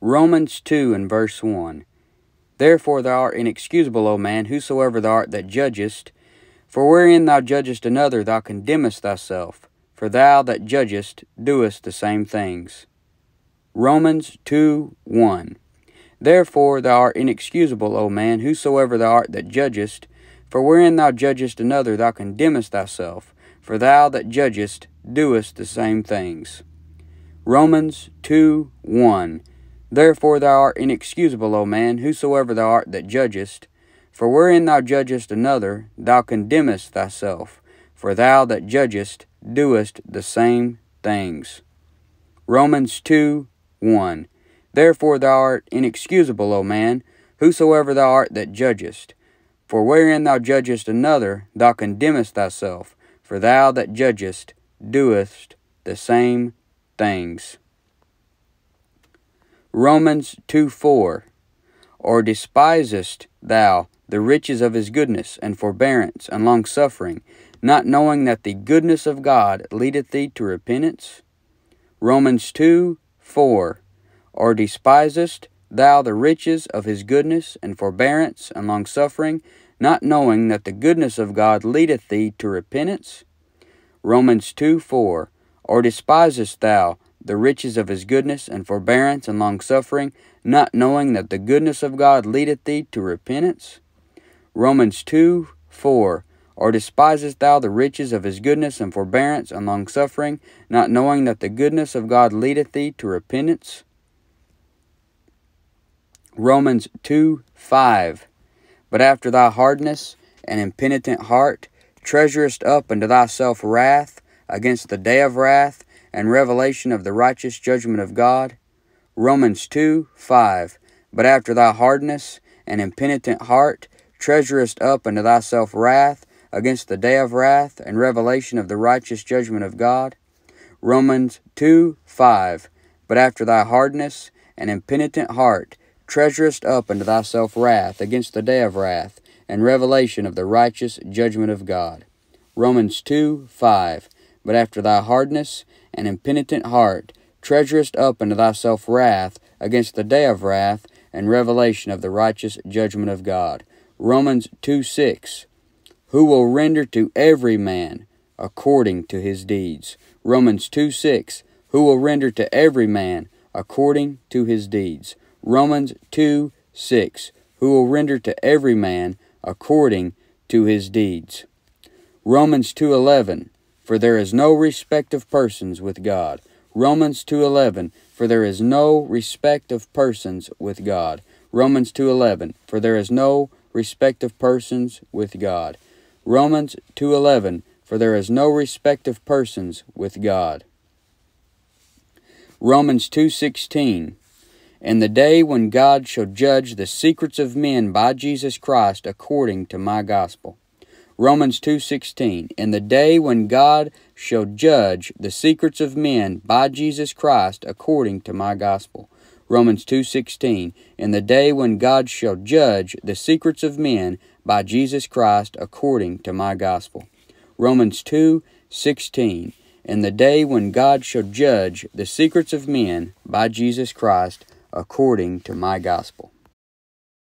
Romans 2 and verse 1. Therefore thou art inexcusable, O man, whosoever thou art that judgest. For wherein thou judgest another, thou condemnest thyself. For thou that judgest doest the same things. Romans 2 1. Therefore thou art inexcusable, O man, whosoever thou art that judgest. For wherein thou judgest another, thou condemnest thyself. For thou that judgest doest the same things. Romans 2 1. Therefore thou art inexcusable, O man, whosoever thou art that judgest. For wherein thou judgest another, thou condemnest thyself. For thou that judgest doest the same things. Romans 2 1. Therefore thou art inexcusable, O man, whosoever thou art that judgest. For wherein thou judgest another, thou condemnest thyself. For thou that judgest doest the same things. Romans 2 4. Or despisest thou the riches of his goodness and forbearance and longsuffering, not knowing that the goodness of God leadeth thee to repentance? Romans 2 4. Or despisest thou the riches of his goodness and forbearance and longsuffering, not knowing that the goodness of God leadeth thee to repentance? Romans 2 4. Or despisest thou the riches of his goodness and forbearance and longsuffering, not knowing that the goodness of God leadeth thee to repentance? Romans 2 4. Or despisest thou the riches of his goodness and forbearance and longsuffering, not knowing that the goodness of God leadeth thee to repentance? Romans 2 5. But after thy hardness and impenitent heart treasurest up unto thyself wrath against the day of wrath and revelation of the righteous judgment of God. Romans 2 5. But after thy hardness and impenitent heart treasurest up unto thyself wrath against the day of wrath and revelation of the righteous judgment of God. Romans 2 5. But after thy hardness and impenitent heart treasurest up unto thyself wrath against the day of wrath and revelation of the righteous judgment of God. Romans 2 5. But after thy hardness and impenitent heart treasurest up unto thyself wrath against the day of wrath and revelation of the righteous judgment of God. Romans 2 6. Who will render to every man according to his deeds. Romans 2 6. Who will render to every man according to his deeds. Romans 2 6. Who will render to every man according to his deeds. Romans 2:11 For there is no respect of persons with God. Romans 2:11 For there is no respect of persons with God. Romans 2:11 For there is no respect of persons with God. Romans 2:11 For there is no respect of persons with God. Romans 2:16 In the day when God shall judge the secrets of men by Jesus Christ according to my gospel. Romans 2:16 In the day when God shall judge the secrets of men by Jesus Christ according to my gospel. Romans 2:16 In the day when God shall judge the secrets of men by Jesus Christ according to my gospel. Romans 2:16 In the day when God shall judge the secrets of men by Jesus Christ according to my gospel.